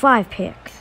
five picks.